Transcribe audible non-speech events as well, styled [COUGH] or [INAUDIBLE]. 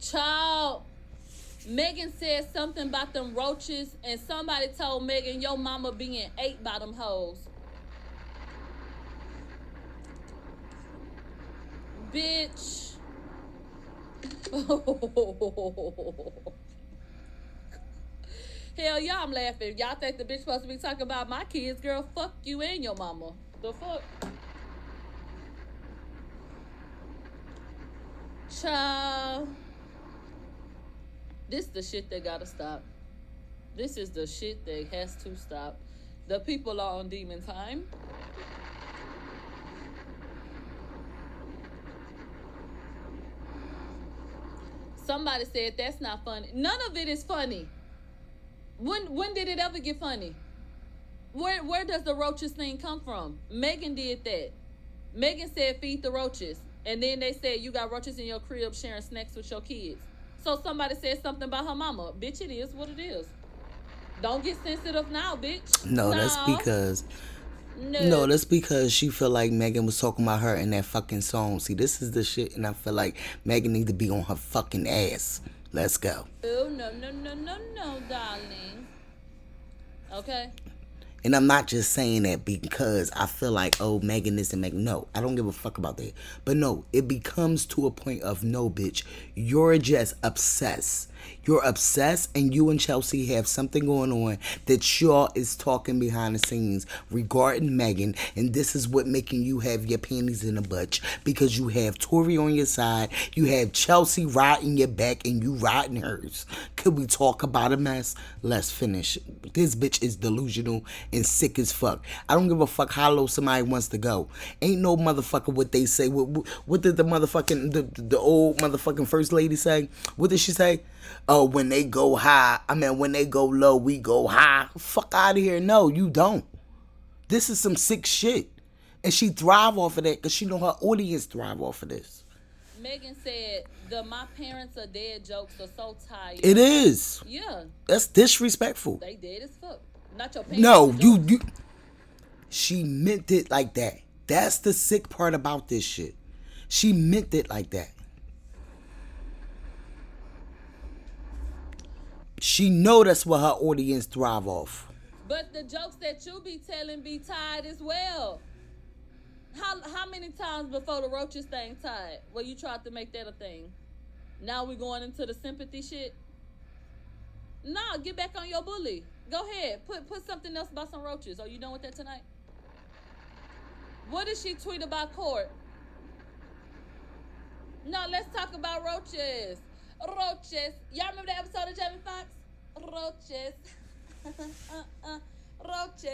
Child, Megan said something about them roaches, and somebody told Megan, your mama being ate by them hoes. Bitch. [LAUGHS] Hell yeah, I'm laughing. Y'all think the bitch supposed to be talking about my kids, girl? Fuck you and your mama. The fuck? Child. This the shit that gotta stop. This is the shit that has to stop. The people are on demon time. Somebody said that's not funny. None of it is funny. When when did it ever get funny? Where where does the roaches thing come from? Megan did that. Megan said feed the roaches. And then they said you got roaches in your crib sharing snacks with your kids. So somebody said something about her mama. Bitch, it is what it is. Don't get sensitive now, bitch. No, that's because no. no, that's because she feel like Megan was talking about her in that fucking song. See, this is the shit, and I feel like Megan need to be on her fucking ass. Let's go. Oh no no no no no, darling. Okay. And I'm not just saying that because I feel like, oh, Megan this and Megan. No, I don't give a fuck about that. But no, it becomes to a point of no, bitch. You're just obsessed. You're obsessed, and you and Chelsea have something going on that y'all is talking behind the scenes regarding Megan, and this is what making you have your panties in a bunch because you have Tori on your side, you have Chelsea riding your back, and you riding hers. Could we talk about a mess? Let's finish. This bitch is delusional and sick as fuck. I don't give a fuck how low somebody wants to go. Ain't no motherfucker what they say. What, what did the motherfucking the, the old motherfucking first lady say? What did she say? Oh, when they go high, I mean when they go low, we go high. Fuck out of here. No, you don't. This is some sick shit. And she thrive off of that because she know her audience thrive off of this. Megan said the my parents are dead jokes are so tired. It is. Yeah. That's disrespectful. They dead as fuck. Not your parents. No, you you she meant it like that. That's the sick part about this shit. She meant it like that. She know that's what her audience thrive off. But the jokes that you be telling be tied as well. How how many times before the roaches thing tied? Well, you tried to make that a thing. Now we going into the sympathy shit. Nah, get back on your bully. Go ahead. Put put something else about some roaches. Are you done with that tonight? What did she tweet about court? No, let's talk about roaches. Roaches. Y'all remember that episode of Jamie Foxx? Roaches. [LAUGHS] uh, uh, roaches.